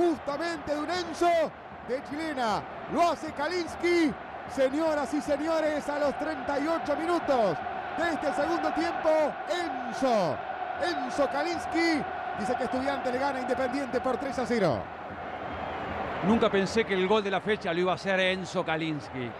justamente de un Enzo de chilena. Lo hace Kalinski. Señoras y señores, a los 38 minutos de este segundo tiempo, Enzo. Enzo Kalinski dice que Estudiante le gana Independiente por 3 a 0. Nunca pensé que el gol de la fecha lo iba a hacer Enzo Kalinski.